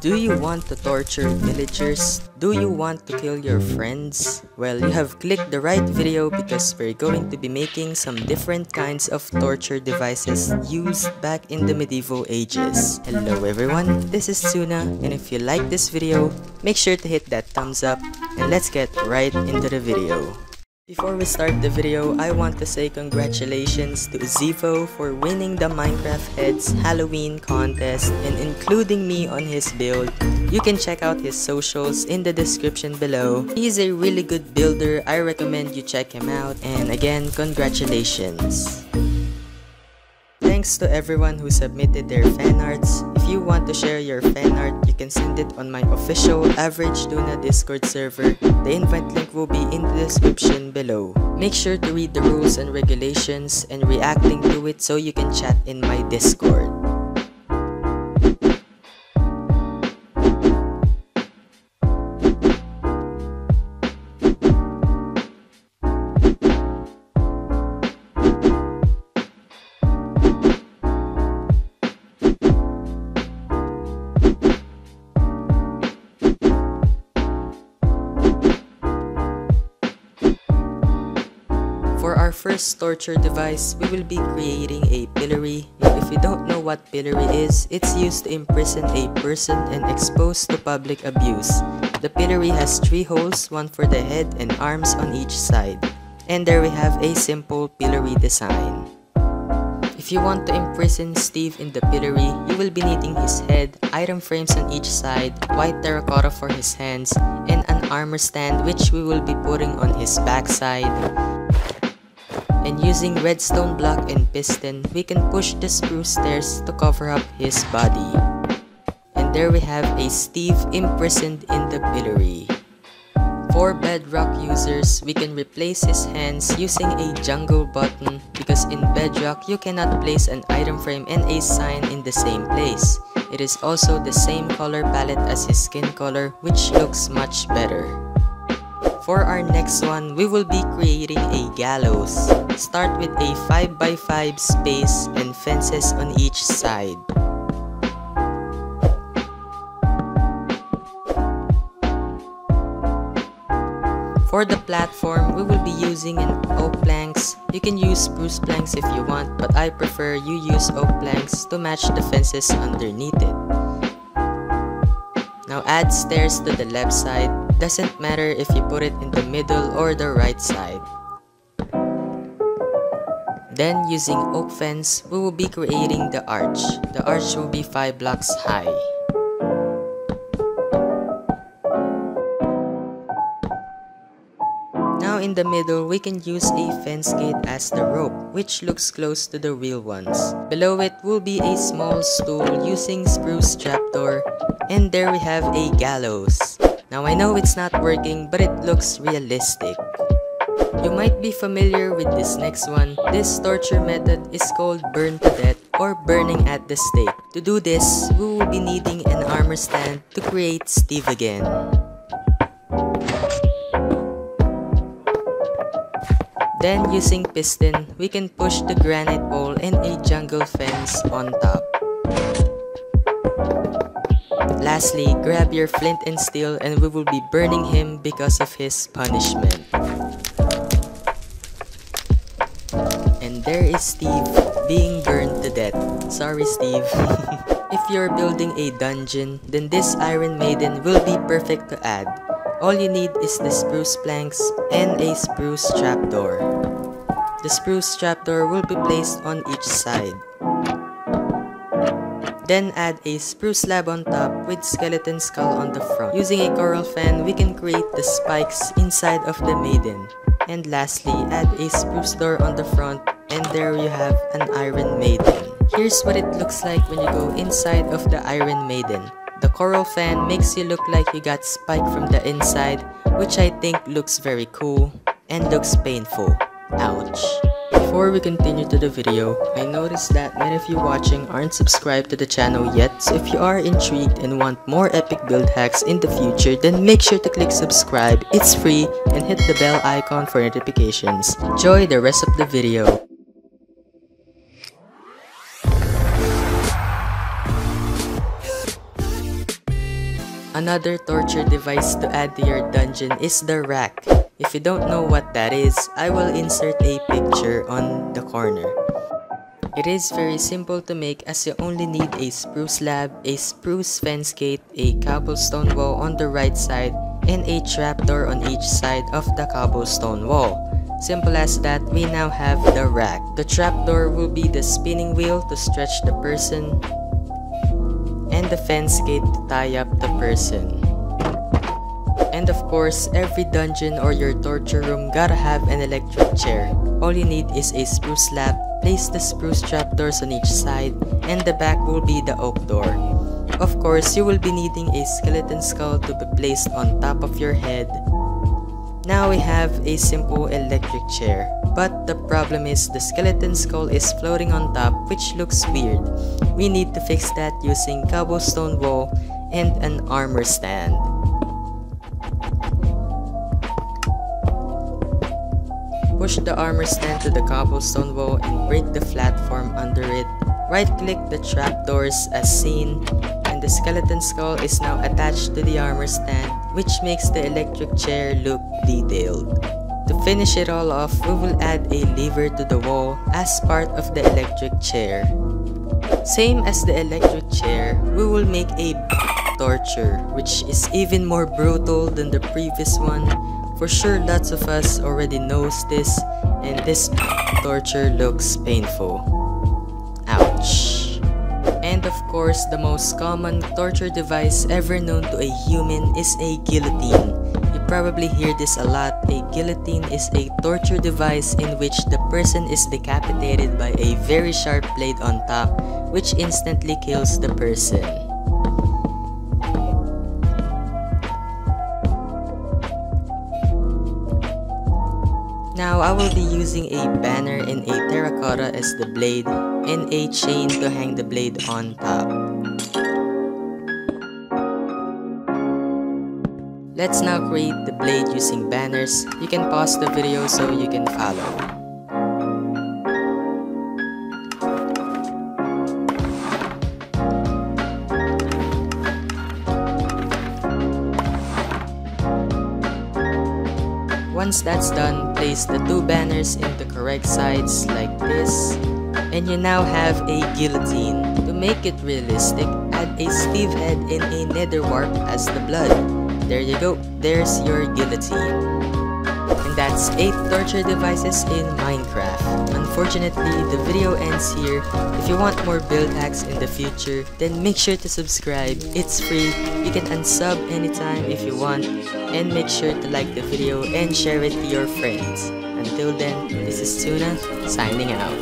Do you want to torture villagers? Do you want to kill your friends? Well, you have clicked the right video because we're going to be making some different kinds of torture devices used back in the medieval ages. Hello everyone, this is Tuna and if you like this video, make sure to hit that thumbs up and let's get right into the video. Before we start the video, I want to say congratulations to Uziivo for winning the Minecraft Heads Halloween contest and including me on his build. You can check out his socials in the description below. He's a really good builder, I recommend you check him out and again, congratulations! Thanks to everyone who submitted their fan arts. If you want to share your fan art, you can send it on my official Average Tuna Discord server. The invite link will be in the description below. Make sure to read the rules and regulations and reacting to it so you can chat in my Discord. For our first torture device, we will be creating a pillory. If you don't know what pillory is, it's used to imprison a person and expose to public abuse. The pillory has three holes, one for the head and arms on each side. And there we have a simple pillory design. If you want to imprison Steve in the pillory, you will be needing his head, item frames on each side, white terracotta for his hands, and an armor stand which we will be putting on his backside. And using redstone block and piston, we can push the spruce stairs to cover up his body. And there we have a Steve imprisoned in the pillory. For bedrock users, we can replace his hands using a jungle button because in bedrock you cannot place an item frame and a sign in the same place. It is also the same color palette as his skin color which looks much better. For our next one, we will be creating a gallows. Start with a 5x5 space and fences on each side. For the platform, we will be using an oak planks. You can use spruce planks if you want, but I prefer you use oak planks to match the fences underneath it. Now add stairs to the left side. Doesn't matter if you put it in the middle or the right side. Then using oak fence, we will be creating the arch. The arch will be 5 blocks high. Now in the middle, we can use a fence gate as the rope, which looks close to the real ones. Below it will be a small stool using spruce trapdoor, and there we have a gallows. Now I know it's not working, but it looks realistic. You might be familiar with this next one. This torture method is called burn to death or burning at the stake. To do this, we will be needing an armor stand to create Steve again. Then using piston, we can push the granite pole and a jungle fence on top. Lastly, grab your flint and steel and we will be burning him because of his punishment. And there is Steve being burned to death. Sorry Steve. if you're building a dungeon, then this Iron Maiden will be perfect to add. All you need is the spruce planks and a spruce trapdoor. The spruce trapdoor will be placed on each side. Then add a spruce slab on top with skeleton skull on the front. Using a coral fan, we can create the spikes inside of the maiden. And lastly, add a spruce door on the front and there you have an Iron Maiden. Here's what it looks like when you go inside of the Iron Maiden. The coral fan makes you look like you got spiked from the inside, which I think looks very cool and looks painful. Ouch. Before we continue to the video, I noticed that many of you watching aren't subscribed to the channel yet, so if you are intrigued and want more epic build hacks in the future, then make sure to click subscribe, it's free, and hit the bell icon for notifications. Enjoy the rest of the video. Another torture device to add to your dungeon is the rack. If you don't know what that is, I will insert a picture on the corner. It is very simple to make as you only need a spruce slab, a spruce fence gate, a cobblestone wall on the right side, and a trapdoor on each side of the cobblestone wall. Simple as that, we now have the rack. The trapdoor will be the spinning wheel to stretch the person, and the fence gate to tie up the person. And of course, every dungeon or your torture room gotta have an electric chair. All you need is a spruce slab, place the spruce trapdoors on each side, and the back will be the oak door. Of course, you will be needing a skeleton skull to be placed on top of your head. Now we have a simple electric chair. But the problem is the skeleton skull is floating on top which looks weird. We need to fix that using cobblestone wall and an armor stand. Push the armor stand to the cobblestone wall and break the platform under it. Right click the trapdoors as seen the skeleton skull is now attached to the armor stand which makes the electric chair look detailed. To finish it all off, we will add a lever to the wall as part of the electric chair. Same as the electric chair, we will make a torture which is even more brutal than the previous one for sure lots of us already knows this and this torture looks painful. And of course, the most common torture device ever known to a human is a guillotine. You probably hear this a lot. A guillotine is a torture device in which the person is decapitated by a very sharp blade on top which instantly kills the person. Now I will be using a banner and a terracotta as the blade and a chain to hang the blade on top. Let's now create the blade using banners. You can pause the video so you can follow. Once that's done, place the two banners in the correct sides like this. And you now have a guillotine. To make it realistic, add a Steve head in a nether wart as the blood. There you go, there's your guillotine. That's 8 torture devices in Minecraft. Unfortunately, the video ends here. If you want more build hacks in the future, then make sure to subscribe. It's free. You can unsub anytime if you want. And make sure to like the video and share it to your friends. Until then, this is Tuna, signing out.